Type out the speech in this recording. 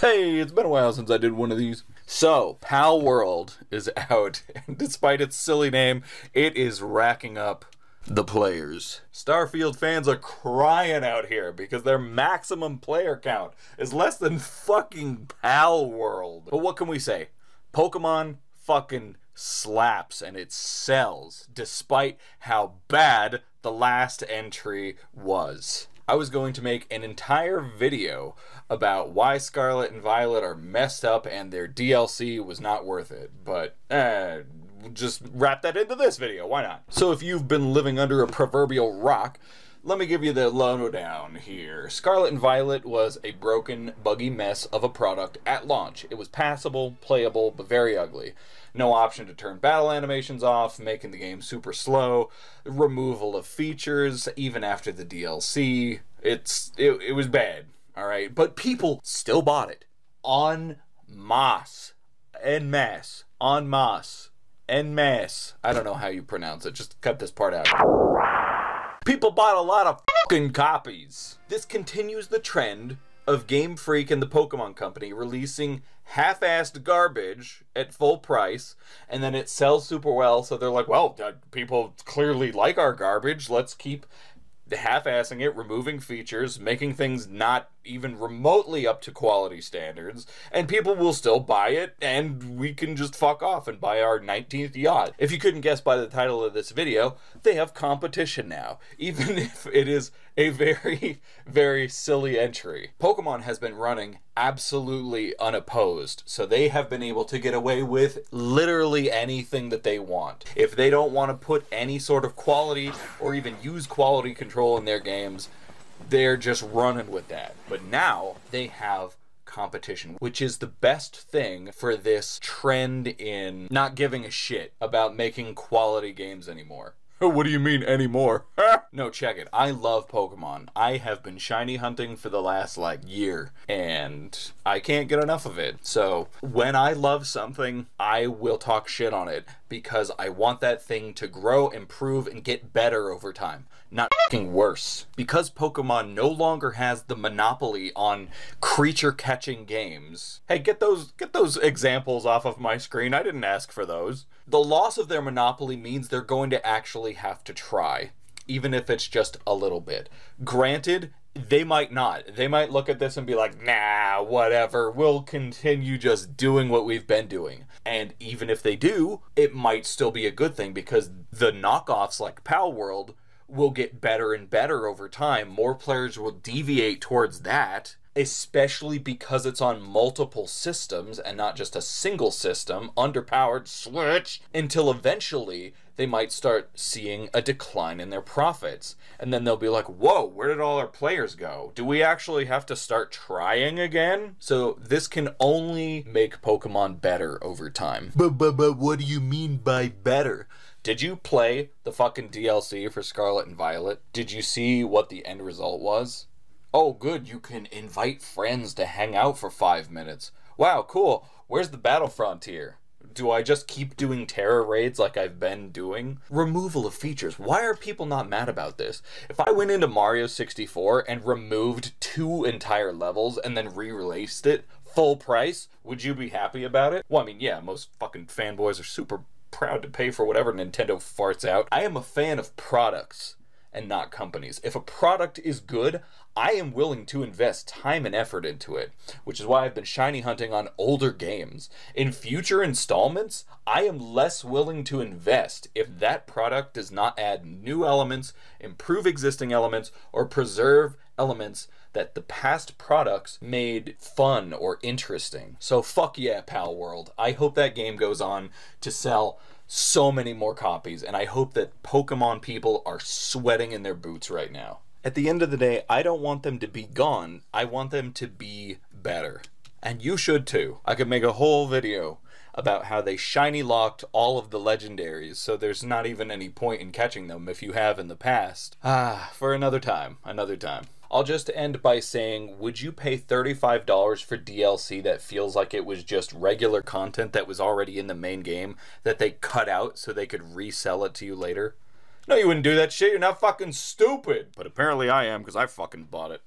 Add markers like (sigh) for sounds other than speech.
Hey, it's been a while since I did one of these. So, Palworld is out, (laughs) and despite its silly name, it is racking up the players. Starfield fans are crying out here because their maximum player count is less than fucking Palworld. But what can we say? Pokemon fucking slaps and it sells despite how bad the last entry was. I was going to make an entire video about why Scarlet and Violet are messed up and their DLC was not worth it, but eh, just wrap that into this video. Why not? So if you've been living under a proverbial rock, let me give you the lowdown here. Scarlet and Violet was a broken, buggy mess of a product at launch. It was passable, playable, but very ugly. No option to turn battle animations off, making the game super slow, removal of features, even after the DLC. It's it, it was bad, alright? But people still bought it. En masse. En masse. En masse. En masse. I don't know how you pronounce it. Just cut this part out. People bought a lot of fucking copies. This continues the trend of Game Freak and the Pokemon Company releasing half-assed garbage at full price and then it sells super well so they're like well uh, people clearly like our garbage let's keep half-assing it removing features making things not even remotely up to quality standards, and people will still buy it, and we can just fuck off and buy our 19th yacht. If you couldn't guess by the title of this video, they have competition now, (laughs) even if it is a very, (laughs) very silly entry. Pokemon has been running absolutely unopposed, so they have been able to get away with literally anything that they want. If they don't want to put any sort of quality or even use quality control in their games, they're just running with that. But now they have competition, which is the best thing for this trend in not giving a shit about making quality games anymore. (laughs) What do you mean anymore? (laughs) no, check it. I love Pokemon. I have been shiny hunting for the last like year and I can't get enough of it. So, when I love something, I will talk shit on it because I want that thing to grow, improve and get better over time, not worse. Because Pokemon no longer has the monopoly on creature catching games. Hey, get those get those examples off of my screen. I didn't ask for those. The loss of their monopoly means they're going to actually have to try, even if it's just a little bit. Granted, they might not. They might look at this and be like, nah, whatever. We'll continue just doing what we've been doing. And even if they do, it might still be a good thing because the knockoffs like Palworld will get better and better over time. More players will deviate towards that especially because it's on multiple systems and not just a single system, underpowered switch, until eventually they might start seeing a decline in their profits. And then they'll be like, whoa, where did all our players go? Do we actually have to start trying again? So this can only make Pokemon better over time. But, but, but what do you mean by better? Did you play the fucking DLC for Scarlet and Violet? Did you see what the end result was? Oh, good, you can invite friends to hang out for five minutes. Wow, cool. Where's the battle frontier? Do I just keep doing Tera raids like I've been doing? Removal of features. Why are people not mad about this? If I went into Mario 64 and removed two entire levels and then re-released it full price, would you be happy about it? Well, I mean, yeah, most fucking fanboys are super proud to pay for whatever Nintendo farts out. I am a fan of products and not companies. If a product is good, I am willing to invest time and effort into it, which is why I've been shiny hunting on older games. In future installments, I am less willing to invest if that product does not add new elements, improve existing elements, or preserve elements that the past products made fun or interesting. So fuck yeah, Palworld. I hope that game goes on to sell so many more copies, and I hope that Pokemon people are sweating in their boots right now. At the end of the day, I don't want them to be gone. I want them to be better. And you should too. I could make a whole video about how they shiny locked all of the legendaries, so there's not even any point in catching them if you have in the past. Ah, for another time, another time. I'll just end by saying, would you pay $35 for DLC that feels like it was just regular content that was already in the main game that they cut out so they could resell it to you later? No, you wouldn't do that shit. You're not fucking stupid. But apparently I am because I fucking bought it.